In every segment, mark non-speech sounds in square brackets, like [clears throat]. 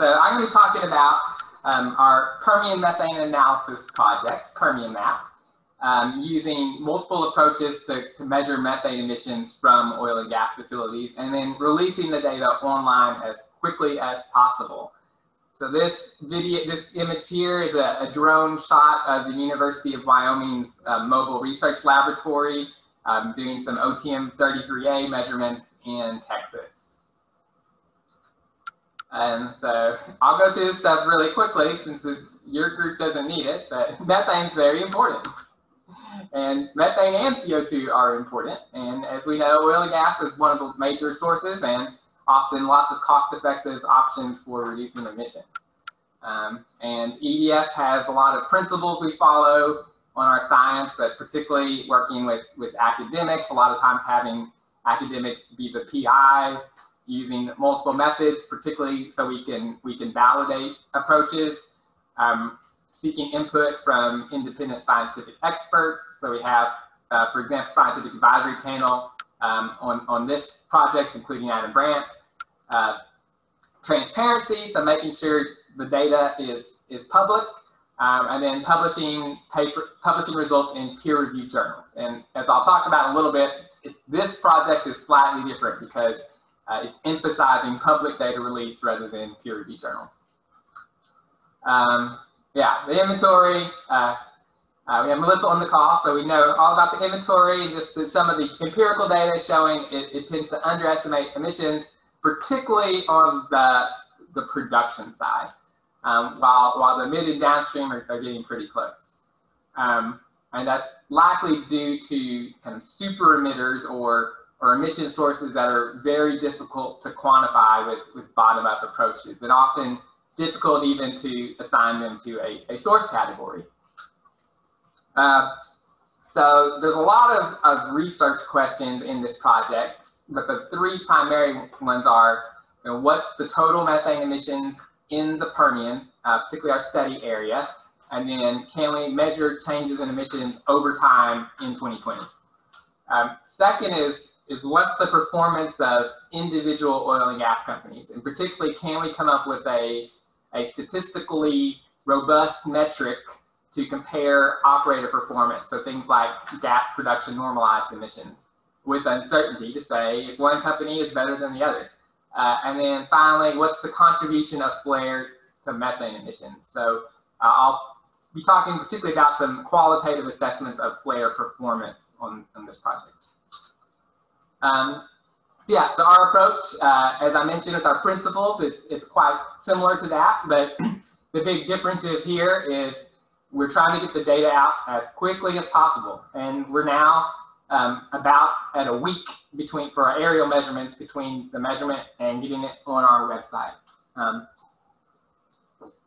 So I'm going to be talking about um, our Permian methane analysis project, Permian Map, um, using multiple approaches to, to, measure methane emissions from oil and gas facilities, and then releasing the data online as quickly as possible. So this video, this image here is a, a drone shot of the University of Wyoming's uh, Mobile Research Laboratory um, doing some OTM 33A measurements in Texas. And so I'll go through this stuff really quickly since your group doesn't need it, but [laughs] methane is very important. And methane and CO2 are important. And as we know, oil and gas is one of the major sources and often lots of cost-effective options for reducing emissions. Um, and EDF has a lot of principles we follow on our science, but particularly working with, with academics, a lot of times having academics be the PIs, using multiple methods, particularly so we can, we can validate approaches, um, seeking input from independent scientific experts. So we have, uh, for example, scientific advisory panel um, on, on this project, including Adam Brandt. Uh, transparency, so making sure the data is, is public, um, and then publishing paper, publishing results in peer-reviewed journals. And as I'll talk about a little bit, it, this project is slightly different because uh, it's emphasizing public data release rather than peer-reviewed journals. Um, yeah, the inventory. Uh, uh, we have Melissa on the call, so we know all about the inventory and just the, some of the empirical data showing it, it tends to underestimate emissions, particularly on the, the production side, um, while, while the mid and downstream are, are getting pretty close. Um, and that's likely due to kind of super emitters or, or emission sources that are very difficult to quantify with, with bottom-up approaches and often difficult even to assign them to a, a source category. Uh, so there's a lot of, of research questions in this project, but the three primary ones are, you know, what's the total methane emissions in the Permian, uh, particularly our study area, and then can we measure changes in emissions over time in 2020? Um, second is, is what's the performance of individual oil and gas companies? And particularly, can we come up with a, a statistically robust metric to compare operator performance? So things like gas production normalized emissions with uncertainty to say if one company is better than the other. Uh, and then finally, what's the contribution of flares to methane emissions? So uh, I'll be talking particularly about some qualitative assessments of flare performance on, on this project. Um, so yeah, so our approach, uh, as I mentioned with our principles, it's, it's quite similar to that, but [clears throat] the big difference is here is we're trying to get the data out as quickly as possible. And we're now um, about at a week between for our aerial measurements between the measurement and getting it on our website. Um,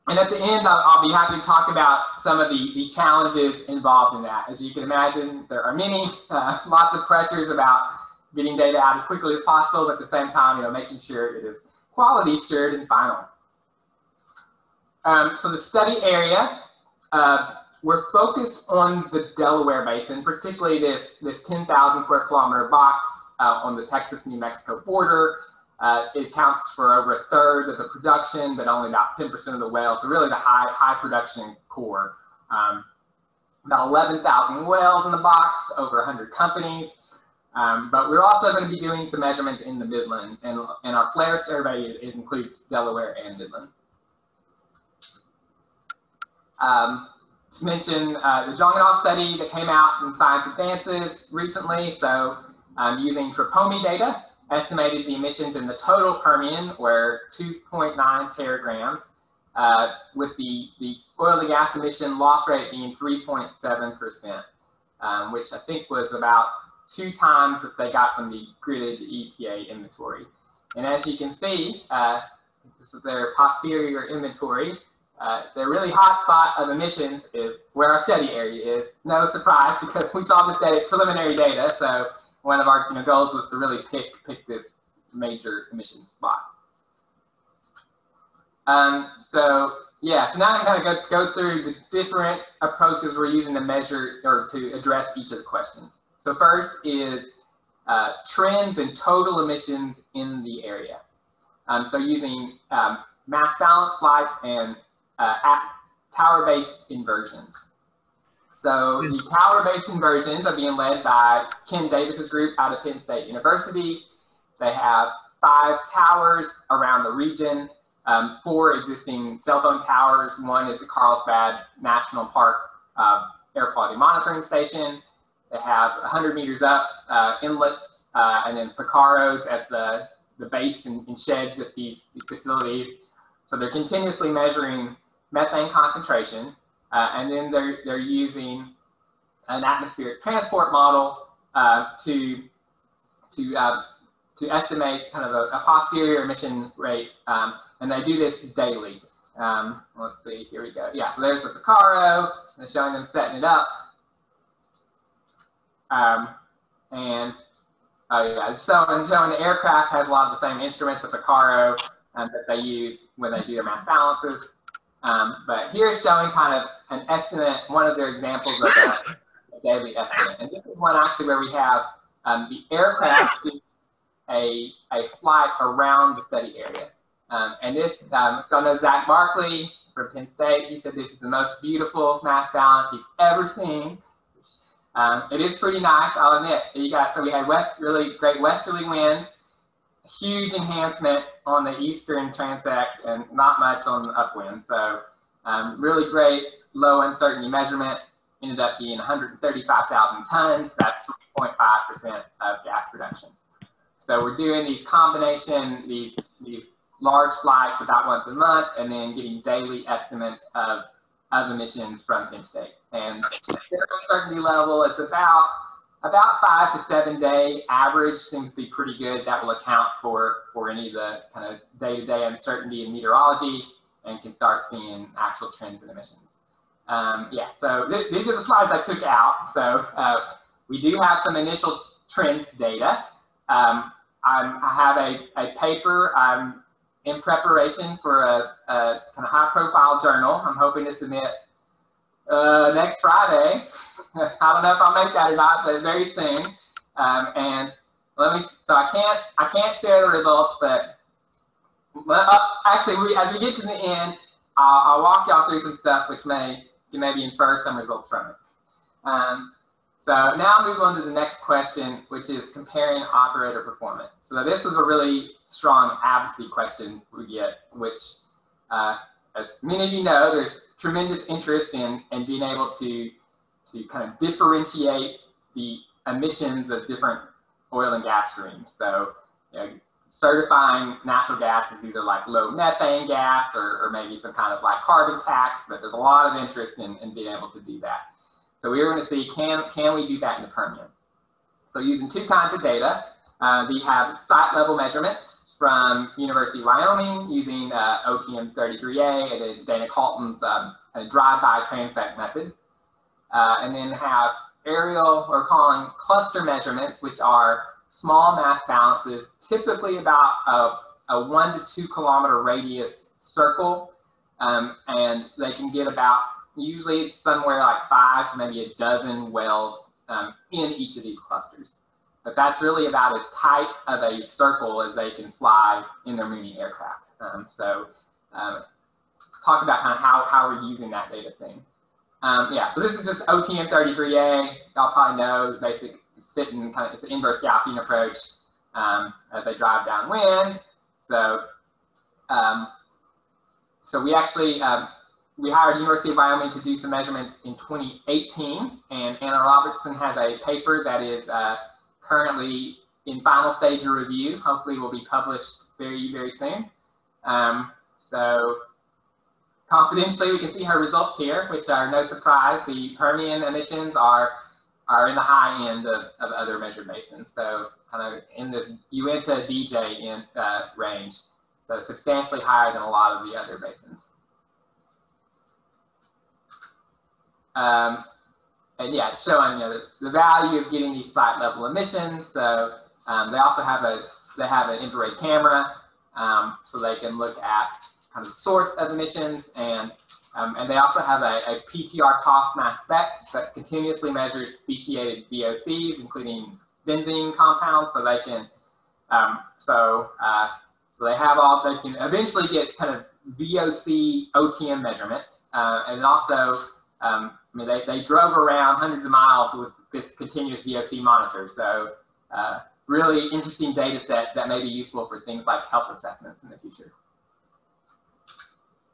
and at the end, I'll, I'll, be happy to talk about some of the, the challenges involved in that. As you can imagine, there are many, [laughs] uh, lots of pressures about getting data out as quickly as possible, but at the same time, you know, making sure it is quality assured and final. Um, so the study area, uh, we're focused on the Delaware Basin, particularly this, this 10,000 square kilometer box uh, on the Texas-New Mexico border. Uh, it accounts for over a third of the production, but only about 10% of the wells. So really the high, high production core. Um, about 11,000 wells in the box, over 100 companies. Um, but we're also going to be doing some measurements in the Midland, and, and our flare survey is, includes Delaware and Midland. Um, to mention uh, the Zhang et al. study that came out in Science Advances recently. So um, using Tropomi data, estimated the emissions in the total Permian were 2.9 teragrams, uh, with the, the oil and gas emission loss rate being 3.7%, um, which I think was about two times that they got from the gridded EPA inventory. And as you can see, uh, this is their posterior inventory. Uh, the really hot spot of emissions is where our study area is. No surprise because we saw this preliminary data. So one of our you know, goals was to really pick, pick this major emission spot. Um, so yeah, so now I'm going to go through the different approaches we're using to measure or to address each of the questions. So first is uh, trends in total emissions in the area. Um, so using um, mass balance flights and uh, tower-based inversions. So the tower-based inversions are being led by Ken Davis's group out of Penn State University. They have five towers around the region, um, four existing cell phone towers. One is the Carlsbad National Park uh, Air Quality Monitoring Station. They have 100 meters up uh, inlets uh, and then Picarros at the, the base and, and sheds at these, these facilities. So they're continuously measuring methane concentration, uh, and then they're, they're using an atmospheric transport model uh, to, to, to estimate kind of a, a posterior emission rate, um, and they do this daily. Um, let's see, here we go. Yeah, so there's the Picarro, and showing them setting it up. Um, and oh yeah, so and showing the aircraft has a lot of the same instruments, that the Picarro, um, that they use when they do their mass balances. Um, but here's showing kind of an estimate, one of their examples of a, a daily estimate. And this is one actually where we have um, the aircraft [laughs] a, a flight around the study area. Um, and this, um, so I know Zach Barkley from Penn State, he said this is the most beautiful mass balance he's ever seen. Um, it is pretty nice, I'll admit. You got, so we had west, really great westerly winds, huge enhancement on the eastern transect and not much on the upwind. So um, really great low uncertainty measurement ended up being 135,000 tons. That's 3.5% of gas production. So we're doing these combination, these, these large flights about once a month, and then getting daily estimates of, of emissions from Penn State. And uncertainty level, it's about about five to seven day average seems to be pretty good. That will account for, for any of the kind of day-to-day uncertainty in meteorology and can start seeing actual trends in emissions. Um, yeah, so th these are the slides I took out. So uh, we do have some initial trends data. Um, i have a, a paper. I'm in preparation for a, a kind of high profile journal. I'm hoping to submit uh, next Friday. [laughs] I don't know if I'll make that or not, but very soon. Um, and let me, so I can't, I can't share the results, but uh, actually, we, as we get to the end, I'll, I'll walk y'all through some stuff which may, you maybe infer some results from it. Um, so now move on to the next question, which is comparing operator performance. So this was a really strong advocacy question we get, which, uh, as many of you know, there's tremendous interest in, in being able to, to kind of differentiate the emissions of different oil and gas streams. So you know, certifying natural gas is either like low methane gas or, or maybe some kind of like carbon tax, but there's a lot of interest in, in being able to do that. So we were going to see, can, can we do that in the Permian? So using two kinds of data, uh, we have site level measurements from University of Wyoming using uh, OTM 33A and Dana Caulton's um, drive-by transect method. Uh, and then have aerial, we're calling cluster measurements, which are small mass balances, typically about a, a one to two kilometer radius circle. Um, and they can get about, usually it's somewhere like five to maybe a dozen wells um, in each of these clusters. But that's really about as tight of a circle as they can fly in their Mooney aircraft. Um, so um, talk about kind of how, how we're using that data thing. Um, yeah, so this is just OTM 33A. Y'all probably know basic it's fitting kind of it's an inverse Gaussian approach um, as they drive downwind. So um, so we actually um, we hired University of Wyoming to do some measurements in 2018, and Anna Robertson has a paper that is uh, currently in final stage of review. Hopefully, will be published very very soon. Um, so confidentially, we can see her results here, which are no surprise. The Permian emissions are are in the high end of, of other measured basins. So kind of in this Uinta DJ in, uh, range. So substantially higher than a lot of the other basins. Um, and yeah, showing you know, the, the, value of getting these site level emissions. So um, they also have a they have an infrared camera, um, so they can look at kind of the source of emissions and um, and they also have a, a PTR TOF mass spec that continuously measures speciated VOCs, including benzene compounds, so they can, um, so uh, so they have all, they can eventually get kind of VOC OTM measurements. Uh, and also, um, I mean, they, they drove around hundreds of miles with this continuous VOC monitor. So uh, really interesting data set that may be useful for things like health assessments in the future.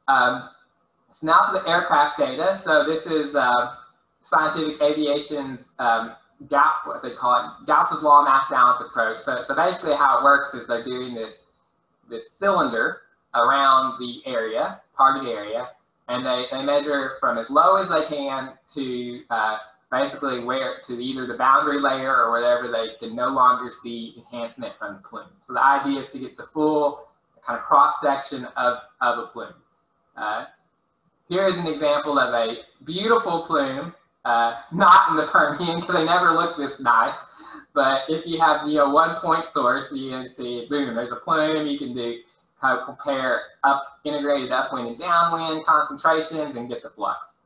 Um, so now to the aircraft data. So this is uh, scientific aviation's um, what they call it, Gauss's law mass balance approach. So, so basically how it works is they're doing this, this cylinder around the area, target area, and they, they measure from as low as they can to uh, basically where to either the boundary layer or whatever they can no longer see enhancement from the plume. So the idea is to get the full kind of cross section of, of a plume. Uh, here is an example of a beautiful plume, uh, not in the Permian because they never look this nice. But if you have you know one point source, you can see boom, there's a plume. You can do kind of compare up integrated upwind and downwind concentrations and get the flux.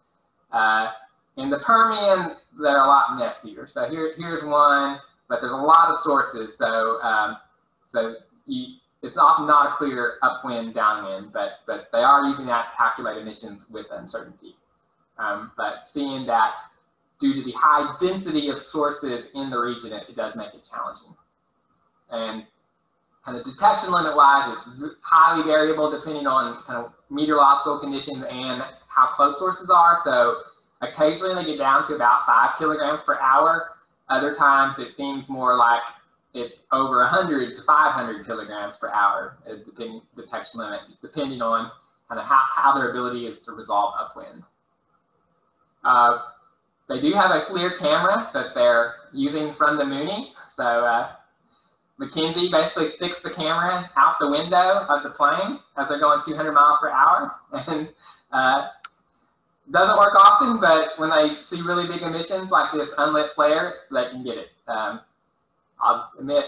Uh, in the Permian, they're a lot messier. So here, here's one, but there's a lot of sources. So, um, so you, it's often not a clear upwind, downwind, but, but they are using that to calculate emissions with uncertainty. Um, but seeing that due to the high density of sources in the region, it, it does make it challenging. And kind of detection limit wise, it's highly variable depending on kind of meteorological conditions and how close sources are. So occasionally they get down to about five kilograms per hour. Other times it seems more like it's over 100 to 500 kilograms per hour, depending detection limit, just depending on kind of how, how their ability is to resolve upwind. Uh, they do have a FLIR camera that they're using from the Mooney. So uh, McKenzie basically sticks the camera out the window of the plane as they're going 200 miles per hour. [laughs] And uh, doesn't work often, but when they see really big emissions like this unlit flare, they can get it. Um, I'll admit,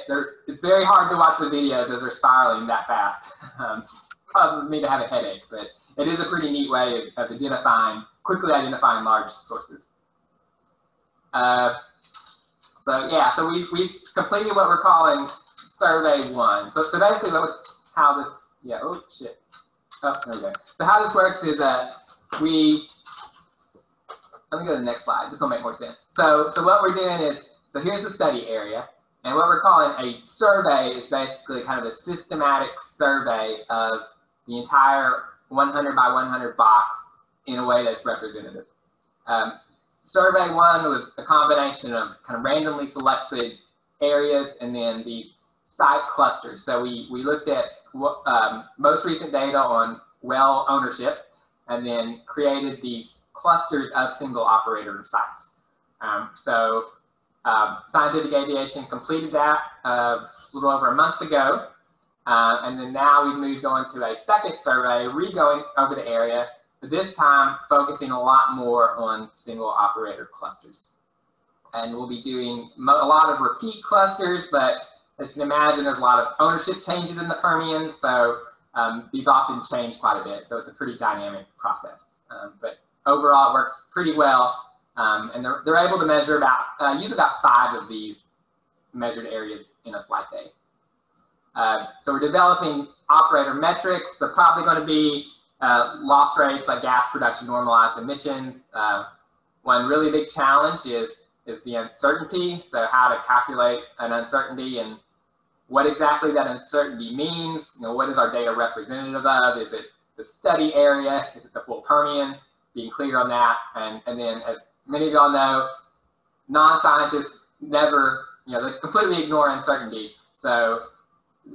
it's very hard to watch the videos as they're spiraling that fast. [laughs] Um, causes me to have a headache, but it is a pretty neat way of, of identifying, quickly identifying large sources. Uh, so yeah, so we we completed what we're calling survey one. So so basically, how this yeah oh shit oh go. So how this works is that we let me go to the next slide. This will make more sense. So so what we're doing is so here's the study area. And what we're calling a survey is basically kind of a systematic survey of the entire 100 by 100 box in a way that's representative. Um, survey one was a combination of kind of randomly selected areas and then these site clusters. So we, we looked at um, most recent data on well ownership and then created these clusters of single operator sites. Um, so uh, Scientific Aviation completed that uh, a little over a month ago. Uh, and then now we've moved on to a second survey, re-going over the area, but this time focusing a lot more on single operator clusters. And we'll be doing a lot of repeat clusters, but as you can imagine, there's a lot of ownership changes in the Permian, so um, these often change quite a bit, so it's a pretty dynamic process. Um, but overall, it works pretty well um, and they're, they're able to measure about, uh, use about five of these measured areas in a flight day. Uh, so we're developing operator metrics. They're probably going to be uh, loss rates like gas production normalized emissions. Uh, one really big challenge is, is the uncertainty. So how to calculate an uncertainty and what exactly that uncertainty means. You know, what is our data representative of? Is it the study area? Is it the full Permian? Being clear on that. And, and then as many of y'all know, non-scientists never, you know, they completely ignore uncertainty. So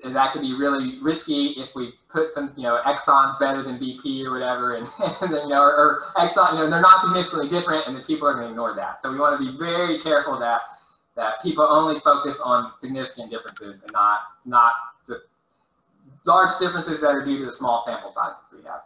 that could be really risky if we put some, you know, Exxon better than BP or whatever, and, [laughs] and then, you know, or, or, Exxon, you know, they're not significantly different, and the people are going to ignore that. So we want to be very careful that that people only focus on significant differences and not not just large differences that are due to the small sample sizes we have.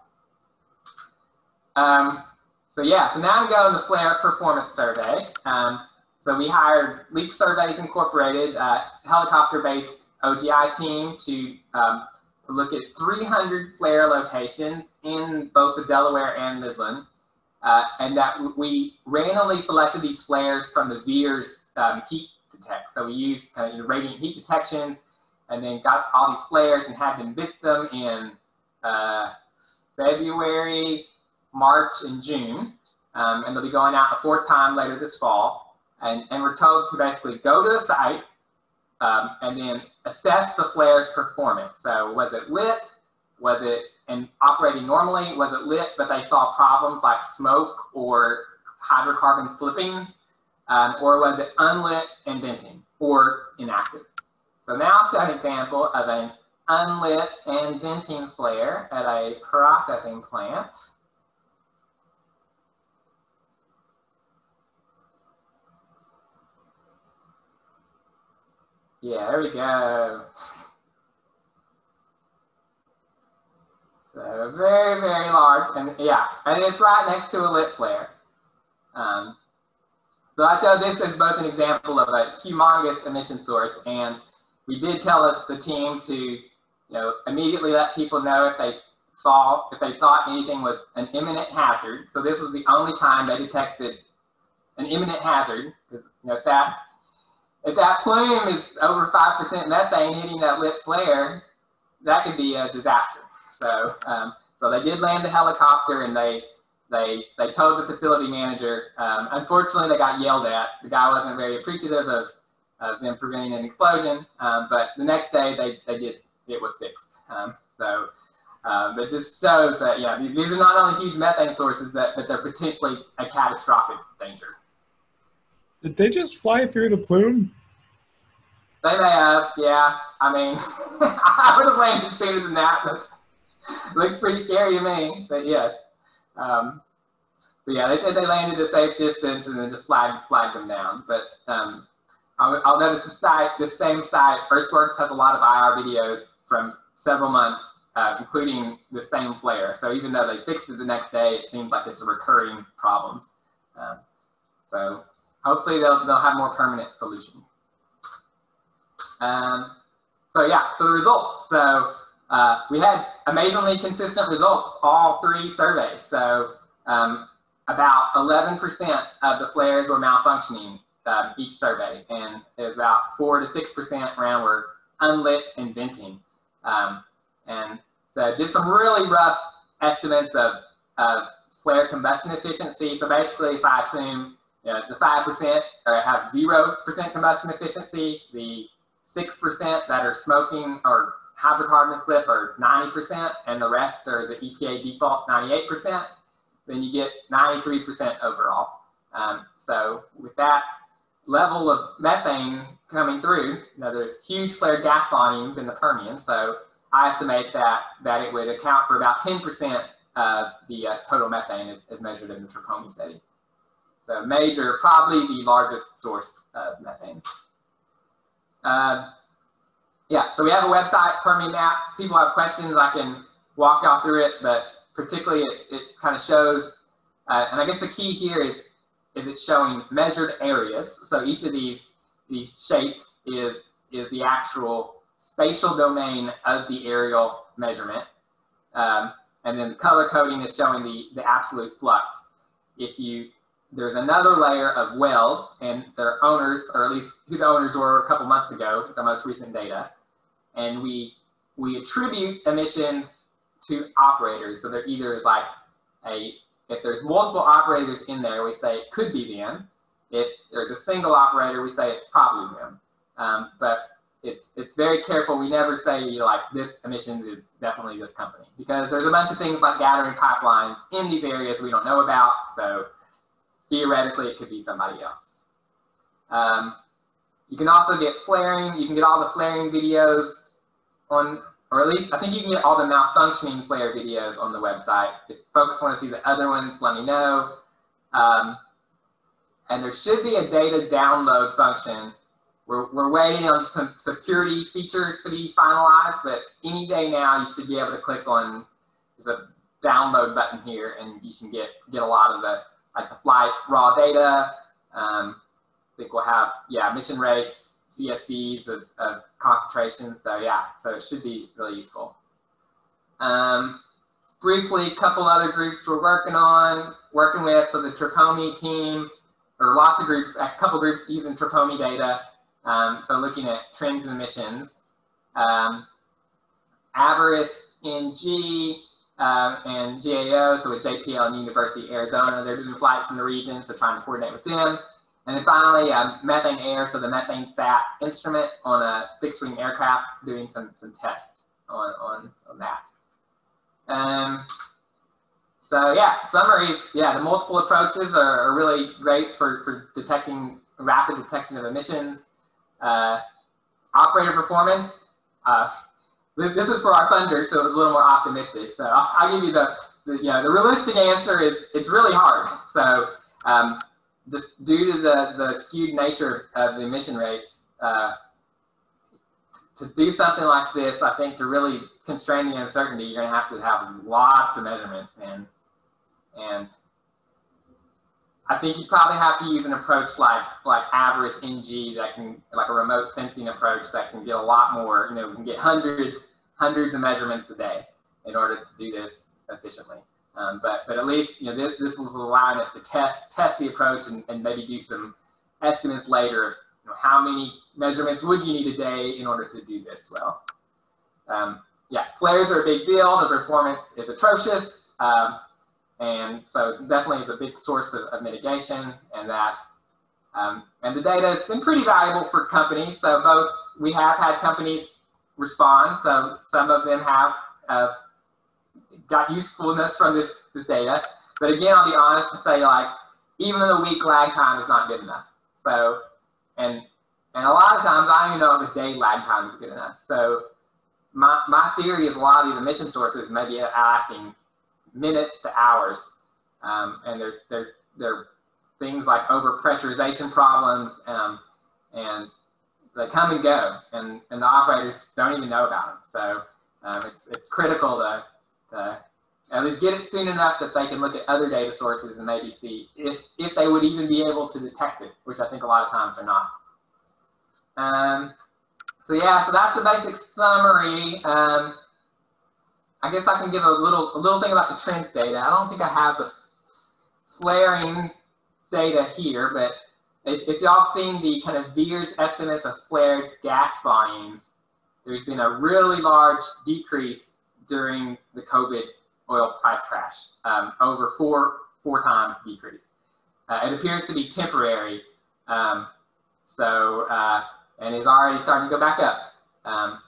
Um, so yeah, so now to go in the flare performance survey. Um, so we hired Leak Surveys Incorporated, uh, helicopter-based OGI team to, um, to look at 300 flare locations in both the Delaware and Midland. Uh, and that we randomly selected these flares from the VIIRS um, heat detect. So we used kind of you know, radiant heat detections and then got all these flares and had them bit them in uh, February, March, and June. Um, and they'll be going out a fourth time later this fall. And, and we're told to basically go to the site um, and then assess the flare's performance. So was it lit? Was it and operating normally? Was it lit, but they saw problems like smoke or hydrocarbon slipping? Um, or was it unlit and venting or inactive? So now I'll show an example of an unlit and venting flare at a processing plant. Yeah, there we go. So very, very large, and yeah, and it's right next to a lit flare. Um, so I showed this as both an example of a humongous emission source, and we did tell the team to, you know, immediately let people know if they saw, if they thought anything was an imminent hazard. So this was the only time they detected an imminent hazard, because you know, that if that plume is over five percent methane hitting that lit flare, that could be a disaster. So, um, so they did land the helicopter and they they they told the facility manager. Um, unfortunately, they got yelled at. The guy wasn't very appreciative of, of them preventing an explosion. Um, but the next day, they they did it was fixed. Um, so. Um, it just shows that yeah, these are not only huge methane sources, that but they're potentially a catastrophic danger. Did they just fly through the plume? They may have, yeah. I mean, [laughs] I would have landed sooner than that. That's, looks pretty scary to me, but yes. Um, but yeah, they said they landed a safe distance and then just flagged, flagged them down. But um, I'll, I'll, notice the site, the same site, Earthworks has a lot of IR videos from several months, uh, including the same flare. So even though they fixed it the next day, it seems like it's a recurring problem. Um, so hopefully they'll, they'll have more permanent solution. Um, so yeah, so the results. So uh, we had amazingly consistent results all three surveys. So um, about 11% of the flares were malfunctioning um, each survey, and was about 4 to 6% around were unlit and venting. Um, and so did some really rough estimates of, of flare combustion efficiency. So basically, if I assume the 5% or have 0% combustion efficiency, the 6% that are smoking or hydrocarbon slip are 90%, and the rest are the EPA default 98%, then you get 93% overall. Um, so with that level of methane coming through, know, there's huge flared gas volumes in the Permian, so I estimate that, that it would account for about 10% of the uh, total methane as, as measured in the Tropomi study. So major, probably the largest source of methane. Uh, yeah, so we have a website, Permian Map. People have questions, I can walk y'all through it, but particularly it, it kind of shows, uh, and I guess the key here is, is it's showing measured areas. So each of these, these shapes is, is the actual spatial domain of the aerial measurement. Um, and then the color coding is showing the, the absolute flux. If you there's another layer of wells and their owners, or at least who the owners were a couple months ago, the most recent data. And we, we attribute emissions to operators. So there either is like a, if there's multiple operators in there, we say it could be them. If there's a single operator, we say it's probably them. Um, but it's, it's very careful. We never say you know, like this emissions is definitely this company because there's a bunch of things like gathering pipelines in these areas we don't know about. So theoretically it could be somebody else. Um, you can also get flaring. You can get all the flaring videos on, or at least I think you can get all the malfunctioning flare videos on the website. If folks want to see the other ones, let me know. Um, and there should be a data download function. We're, we're waiting on some security features to be finalized, but any day now you should be able to click on, there's a download button here and you can get, get a lot of the like the flight raw data. Um, I think we'll have, yeah, mission rates, CSVs of, of concentration. So yeah, so it should be really useful. Um, briefly, a couple other groups we're working on, working with, so the Tropomi team, or lots of groups, a couple groups using Tropomi data. Um, so looking at trends in emissions. Um, Avarice NG um, and GAO, so with JPL and University of Arizona, they're doing flights in the region, so trying to coordinate with them. And then finally, um, MethaneAIR, so the MethaneSAT instrument on a fixed wing aircraft, doing some, some tests on, on, on that. Um, so yeah, summaries, yeah, the multiple approaches are, are really great for, for detecting rapid detection of emissions. Uh, operator performance, uh, this is for our funders, so it was a little more optimistic. So I'll, I'll give you the, the, you know, the realistic answer is it's really hard. So um, just due to the, the skewed nature of the emission rates, uh, to do something like this, I think to really constrain the uncertainty, you're going to have to have lots of measurements and and I think you probably have to use an approach like like AVIRIS-NG that can like a remote sensing approach that can get a lot more. You know, we can get hundreds hundreds of measurements a day in order to do this efficiently. Um, but but at least you know this, this was allowing us to test test the approach and, and maybe do some estimates later of you know, how many measurements would you need a day in order to do this well. Um, yeah, flares are a big deal. The performance is atrocious. Um, and so definitely is a big source of, of mitigation and that. Um, and the data has been pretty valuable for companies. So both, we have had companies respond. So some of them have uh, got usefulness from this, this data. But again, I'll be honest to say like, even the week lag time is not good enough. So, and, and a lot of times I don't even know if a day lag time is good enough. So my, my theory is a lot of these emission sources may be asking minutes to hours. Um, and there, there, there are things like overpressurization problems um, and they come and go and, and the operators don't even know about them. So um, it's, it's critical to, to at least get it soon enough that they can look at other data sources and maybe see if, if they would even be able to detect it, which I think a lot of times are not. Um, so yeah, so that's the basic summary. Um, I guess I can give a little a little thing about the trends data. I don't think I have the flaring data here, but if, if y'all have seen the kind of VIIRS estimates of flared gas volumes, there's been a really large decrease during the COVID oil price crash, um, over four four times decrease. Uh, it appears to be temporary, um, so uh, and is already starting to go back up. Um,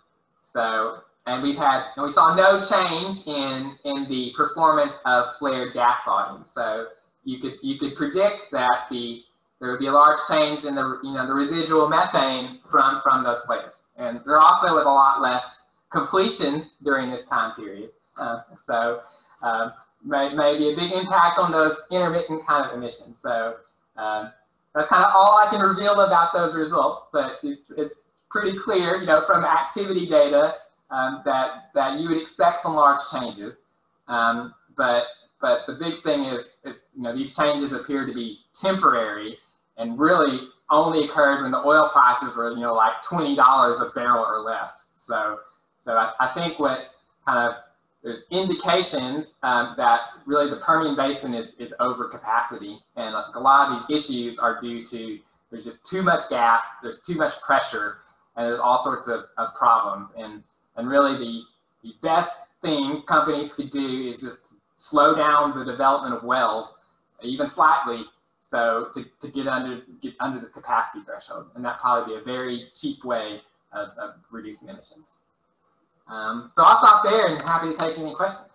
so and we've had, and we saw no change in, in the performance of flared gas volume. So you could, you could predict that the, there would be a large change in the, you know, the residual methane from, from those flares. And there also was a lot less completions during this time period. Uh, so um, may, may be a big impact on those intermittent kind of emissions. So um, that's kind of all I can reveal about those results, but it's, it's pretty clear, you know, from activity data um, that, that you would expect some large changes. Um, but, but the big thing is, is, you know, these changes appear to be temporary and really only occurred when the oil prices were, you know, like $20 a barrel or less. So, so I, I think what kind of, there's indications um, that really the Permian Basin is, is over capacity. And a lot of these issues are due to, there's just too much gas, there's too much pressure, and there's all sorts of, of problems. And and really the, the best thing companies could do is just slow down the development of wells, even slightly, so to, to get under get under this capacity threshold. And that probably be a very cheap way of, of reducing emissions. Um, so I'll stop there and happy to take any questions.